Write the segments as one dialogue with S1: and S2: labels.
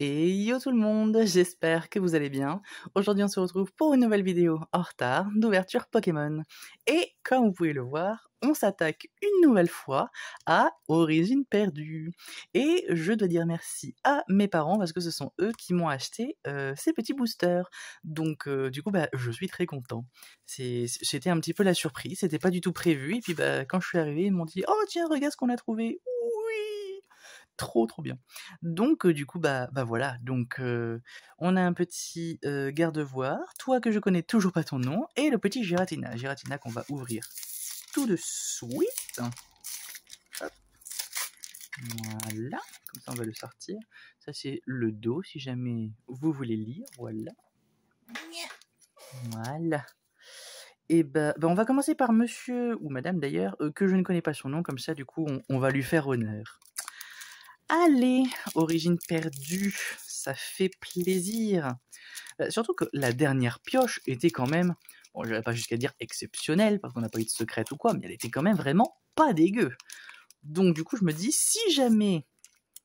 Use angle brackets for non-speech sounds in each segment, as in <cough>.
S1: Et yo tout le monde, j'espère que vous allez bien. Aujourd'hui on se retrouve pour une nouvelle vidéo en retard d'ouverture Pokémon. Et comme vous pouvez le voir, on s'attaque une nouvelle fois à Origine perdue. Et je dois dire merci à mes parents parce que ce sont eux qui m'ont acheté euh, ces petits boosters. Donc euh, du coup bah, je suis très content. C'était un petit peu la surprise, c'était pas du tout prévu. Et puis bah, quand je suis arrivé, ils m'ont dit Oh tiens regarde ce qu'on a trouvé trop trop bien. Donc du coup bah bah voilà, donc on a un petit garde-voir, toi que je connais toujours pas ton nom, et le petit Giratina, Giratina qu'on va ouvrir tout de suite. Voilà, comme ça on va le sortir. Ça c'est le dos si jamais vous voulez lire, voilà. Voilà. Et ben, bah, on va commencer par monsieur ou madame d'ailleurs, que je ne connais pas son nom, comme ça du coup on va lui faire honneur. Allez, origine perdue, ça fait plaisir. Euh, surtout que la dernière pioche était quand même, bon, je pas jusqu'à dire exceptionnelle, parce qu'on n'a pas eu de secrète ou quoi, mais elle était quand même vraiment pas dégueu. Donc du coup, je me dis, si jamais,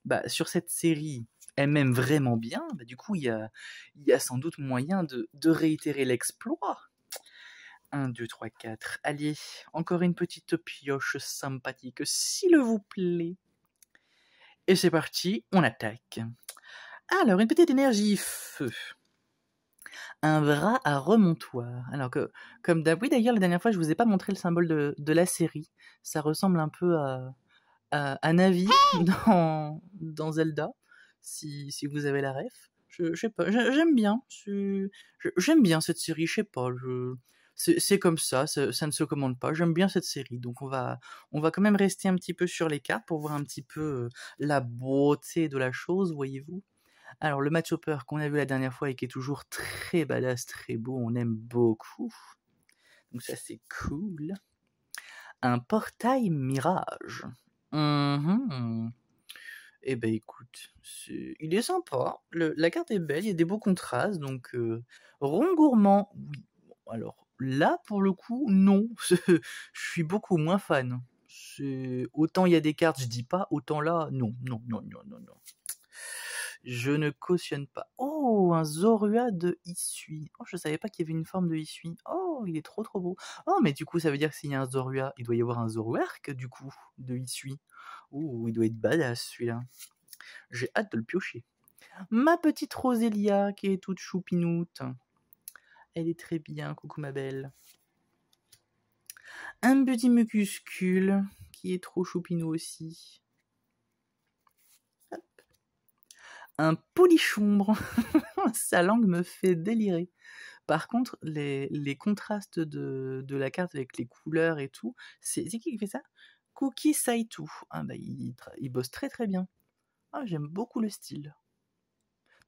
S1: bah, sur cette série, elle m'aime vraiment bien, bah, du coup, il y a, y a sans doute moyen de, de réitérer l'exploit. 1, 2, 3, 4. Allez, encore une petite pioche sympathique, s'il vous plaît. Et c'est parti, on attaque. Alors, une petite énergie feu. Un bras à remontoir. Alors que, comme oui d'ailleurs, la dernière fois, je vous ai pas montré le symbole de, la série. Ça ressemble un peu à, à, Navi <laughs> dans, dans Zelda, si, si vous avez la ref. Je, je sais pas, j'aime bien. J'aime bien cette série, je sais pas. Je, c'est comme ça, ça, ne se commande pas. J'aime bien cette série, donc on va, on va quand même rester un petit peu sur les cartes pour voir un petit peu euh, la beauté de la chose, voyez-vous. Alors le match hopper qu'on a vu la dernière fois et qui est toujours très badass, très beau, on aime beaucoup. Donc ça c'est cool. Un portail mirage. Mmh eh ben écoute, il est sympa, la carte est belle, il y a des beaux contrastes, donc euh, rond gourmand, oui. alors Là, pour le coup, non. <laughs> je suis beaucoup moins fan. Autant il y a des cartes, je dis pas, autant là, non, non, non, non, non, non. Je ne cautionne pas. Oh, un Zorua de Issui. Oh, je savais pas qu'il y avait une forme de Issui. Oh, il est trop trop beau. Oh, mais du coup, ça veut dire que s'il y a un Zorua, il doit y avoir un Zoruark, du coup, de Issui. Oh, il doit être badass celui-là. J'ai hâte de le piocher. Ma petite Rosélia qui est toute choupinoute. Elle est très bien, coucou ma belle. Un petit mucuscule qui est trop choupinou aussi. Un polichombre. <laughs> Sa langue me fait délirer. Par contre, les, contrastes de, la carte avec les couleurs et tout, c'est qui qui fait ça? Cookie Saitu. Ah bah, il, bosse très très bien. Ah, J'aime beaucoup le style.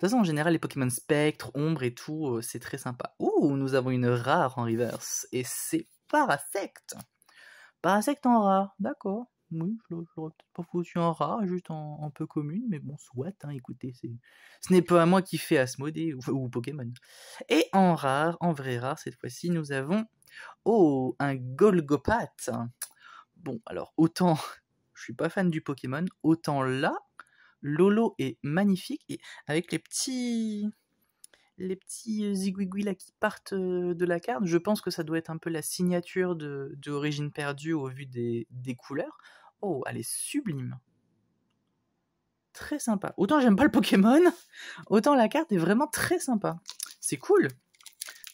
S1: Toute façon, en général, les Pokémon Spectre, Ombre et tout, euh, c'est très sympa. Ouh, nous avons une rare en reverse. Et c'est Parasect. Parasect en rare, d'accord. Oui, je l'aurais peut-être pas foutu en rare, juste en, peu commune, mais bon, soit, hein, écoutez, ce n'est pas à moi qui fais Asmodée ou, Pokémon. Et en rare, en vrai rare, cette fois-ci, nous avons, oh, un Golgopath. Bon, alors, autant, <laughs> je suis pas fan du Pokémon, autant là, Lolo est magnifique et avec les petits les petits zigouigouis là qui partent de la carte, je pense que ça doit être un peu la signature de, de perdue au vu des, couleurs. Oh, elle est sublime. Très sympa. Autant j'aime pas le Pokémon, <laughs> autant la carte est vraiment très sympa. C'est cool.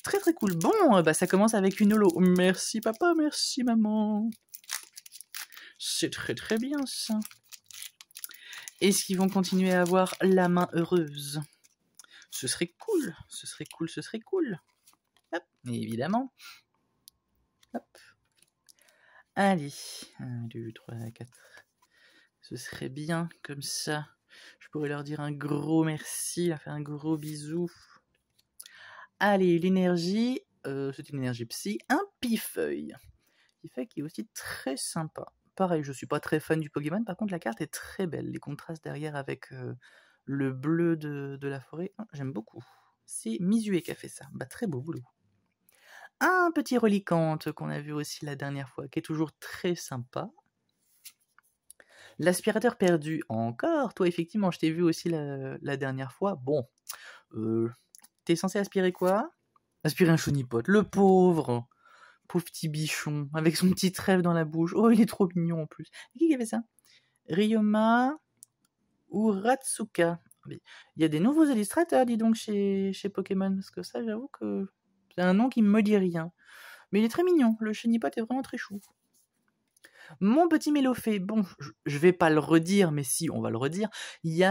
S1: Très très cool. Bon, bah ça commence avec une holo. Merci papa, merci maman. C'est très très bien ça. Est-ce qu'ils vont continuer à avoir la main heureuse? Ce serait cool, ce serait cool, ce serait cool. Hop, évidemment. Hop. Allez, 1, 2, 3, 4. Ce serait bien comme ça. Je pourrais leur dire un gros merci, leur faire un gros bisou. Allez, l'énergie, euh, c'est une énergie psy, un pifeuille. Pifeuille qui est aussi très sympa. Pareil, je suis pas très fan du Pokémon, par contre la carte est très belle, les contrastes derrière avec le bleu de, la forêt, hein, j'aime beaucoup. C'est Mizue qui a fait ça, bah très beau boulot. Un petit relicante qu'on a vu aussi la dernière fois, qui est toujours très sympa. L'aspirateur perdu, encore Toi, effectivement, je t'ai vu aussi la, la dernière fois. Bon, euh, t'es censé aspirer quoi? Aspirer un chonipote. Le pauvre Pauvre petit bichon, avec son petit rêve dans la bouche. Oh, il est trop mignon en plus. Qui a fait ça? Ryoma ou Ratsuka. Il y a des nouveaux illustrateurs, dis donc, chez, Pokémon, parce que ça, j'avoue que c'est un nom qui me dit rien. Mais il est très mignon, le Chenipote est vraiment très chou. Mon petit Mélophée, bon, je vais pas le redire, mais si, on va le redire, il y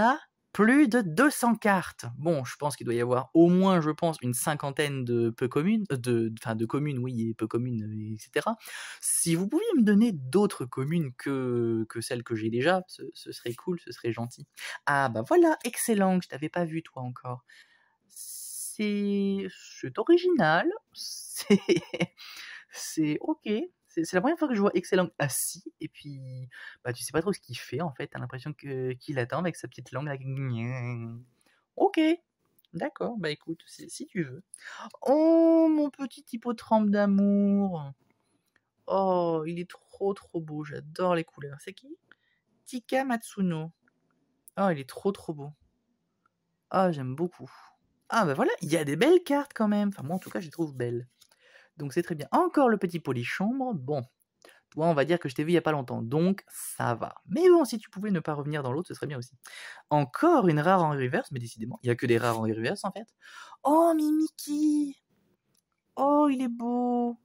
S1: plus de 200 cartes. Bon, je pense qu'il doit y avoir au moins, je pense, une cinquantaine de peu communes, euh, de, enfin de communes, oui, et peu communes, euh, etc. Si vous pouviez me donner d'autres communes que, celles que j'ai déjà, ce, serait cool, ce serait gentil. Ah bah voilà, excellent, je t'avais pas vu toi encore. C'est, c'est original, <laughs> c'est, c'est ok, c'est la première fois que je vois Excellent assis, et puis bah, tu sais pas trop ce qu'il fait en fait, t'as l'impression qu'il attend avec sa petite langue. Là. Ok, d'accord, bah écoute, si tu veux. Oh, mon petit hippotrampe d'amour. Oh, il est trop trop beau, j'adore les couleurs. C'est qui? Tika Matsuno. Oh, il est trop trop beau. Ah, j'aime beaucoup. Ah, bah voilà, il y a des belles cartes quand même. Enfin, moi en tout cas, je les trouve belles. Donc c'est très bien. Encore le petit polichambre. Bon, toi, on va dire que je t'ai vu il n'y a pas longtemps, donc ça va. Mais bon, si tu pouvais ne pas revenir dans l'autre, ce serait bien aussi. Encore une rare en reverse, mais décidément, il n'y a que des rares en reverse en fait. Oh, Mimiki Oh, il est beau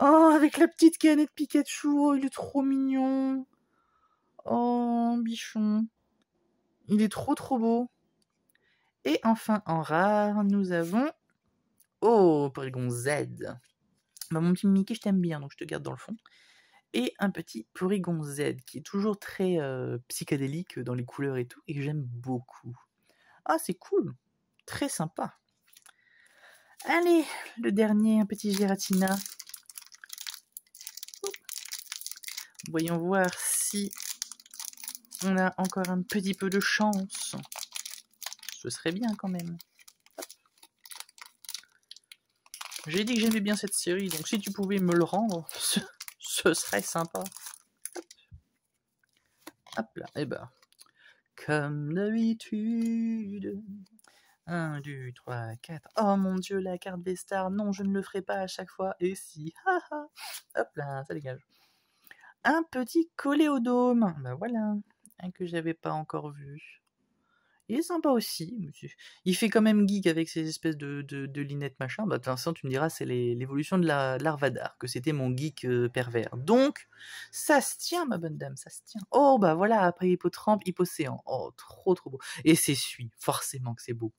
S1: Oh, avec la petite canette Pikachu, oh, il est trop mignon Oh, bichon Il est trop trop beau Et enfin, en rare, nous avons... Oh, Porygon Z bah, mon petit Mickey, je t'aime bien, donc je te garde dans le fond. Et un petit Porygon Z, qui est toujours très psychédélique dans les couleurs et tout, et que j'aime beaucoup. Ah, c'est cool Très sympa. Allez, le dernier, un petit Giratina. Voyons voir si on a encore un petit peu de chance. Ce serait bien quand même. J'ai dit que j'aimais bien cette série, donc si tu pouvais me le rendre, <laughs> ce, serait sympa. Hop, là, et eh ben. Comme d'habitude. 1, 2, 3, 4. Oh mon dieu, la carte Vestar. Non, je ne le ferai pas à chaque fois. Et si. <laughs> Hop là, ça dégage. Un petit coléodome. Bah voilà. Un que j'avais pas encore vu. Il est sympa aussi. Il fait quand même geek avec ses espèces de, de, lunettes machin. Bah, de façon, tu me diras, c'est l'évolution de l'Arvadar, que c'était mon geek euh, pervers. Donc, ça se tient, ma bonne dame, ça se tient. Oh, bah voilà, après Hippotrampe, Hippocéan. Oh, trop, trop beau. Et c'est Sui, forcément que c'est beau.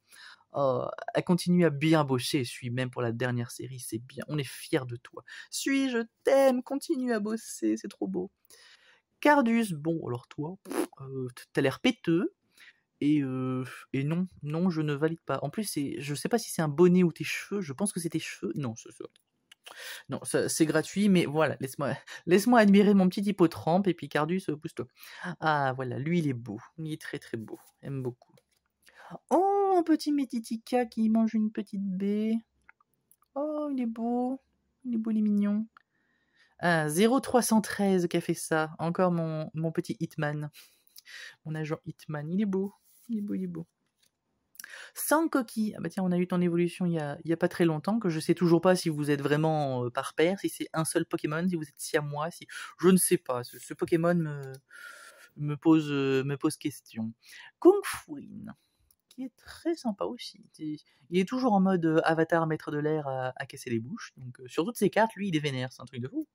S1: Oh, elle continue à bien bosser, Sui, même pour la dernière série, c'est bien. On est fiers de toi. Sui, je t'aime, continue à bosser, c'est trop beau. Cardus, bon, alors toi, euh, t'as l'air péteux, et, non, non, je ne valide pas. En plus, je sais pas si c'est un bonnet ou tes cheveux. Je pense que c'est tes cheveux. Non, c'est. Non, c'est gratuit, mais voilà, laisse-moi <laughs> laisse admirer mon petit hippotrampe et puis Cardus, pousse-toi. Ah, voilà, lui, il est beau. Il est très très beau. J'aime beaucoup. Oh, un petit Métitica qui mange une petite baie. Oh, il est beau. Il est beau, il est mignon. Ah, 0313 qui a fait ça. Encore mon, mon petit Hitman. Mon agent Hitman, il est beau. Est beau. Sans coquille. Ah bah tiens, on a eu ton évolution il y a, pas très longtemps, que je sais toujours pas si vous êtes vraiment euh, par paire, si c'est un seul Pokémon, si vous êtes si à moi, si. Je ne sais pas. Ce, Pokémon me, me, pose, euh, me pose question. Kung Fuin, qui est très sympa aussi. Il est toujours en mode euh, avatar maître de l'air à, casser les bouches. Donc sur toutes ces cartes, lui, il est vénère, c'est un truc de fou.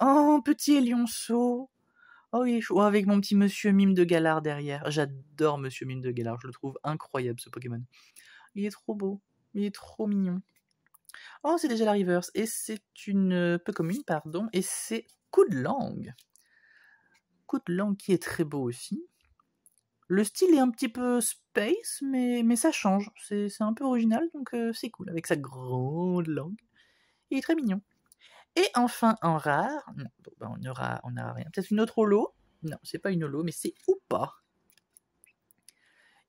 S1: Oh, petit lionceau Oh oui, avec mon petit monsieur Mime de Galard derrière. J'adore monsieur Mime de Galard, je le trouve incroyable ce Pokémon. Il est trop beau, il est trop mignon. Oh, c'est déjà la reverse. Et c'est une euh, peu commune, pardon. Et c'est Coup de langue. Coup de langue qui est très beau aussi. Le style est un petit peu space, mais, mais ça change. C'est un peu original, donc euh, c'est cool. Avec sa grande langue. Il est très mignon. Et enfin, en rare, ben, on aura, on rien. Peut-être une autre holo Non, c'est pas une holo, mais c'est ou pas.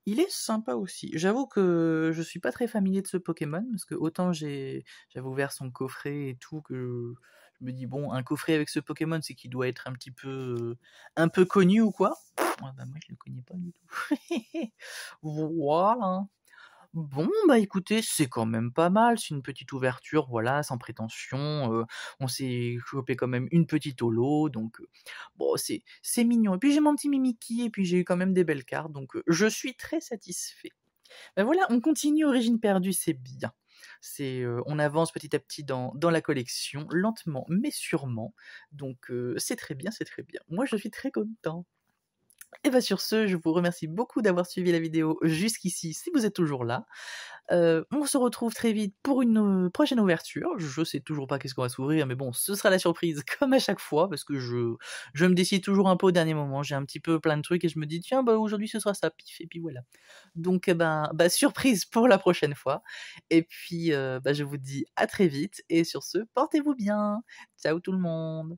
S1: Il est sympa aussi. J'avoue que je suis pas très familier de ce Pokémon, parce que autant j'ai, j'avais ouvert son coffret et tout, que je me dis, bon, un coffret avec ce Pokémon, c'est qu'il doit être un petit peu, un peu connu ou quoi. bah, moi, je le connais pas du tout. <laughs> voilà. Bon, bah écoutez, c'est quand même pas mal, c'est une petite ouverture, voilà, sans prétention. on s'est chopé quand même une petite holo, donc bon, c'est c'est mignon. Et puis j'ai mon petit Mimiki, et puis j'ai eu quand même des belles cartes, donc je suis très satisfait. Ben voilà, on continue Origine perdue, c'est bien. C'est, on avance petit à petit dans, dans la collection, lentement mais sûrement. Donc c'est très bien, c'est très bien. Moi je suis très content. Et bien sur ce, je vous remercie beaucoup d'avoir suivi la vidéo jusqu'ici, si vous êtes toujours là. Euh, on se retrouve très vite pour une euh, prochaine ouverture. Je sais toujours pas qu'est-ce qu'on va s'ouvrir, mais bon, ce sera la surprise <laughs> comme à chaque fois, parce que je, je me décide toujours un peu au dernier moment. J'ai un petit peu plein de trucs et je me dis, tiens, bah aujourd'hui ce sera ça, pif, et puis voilà. Donc, eh ben, bah, surprise pour la prochaine fois. Et puis, euh, bah, je vous dis à très vite, et sur ce, portez-vous bien. Ciao tout le monde.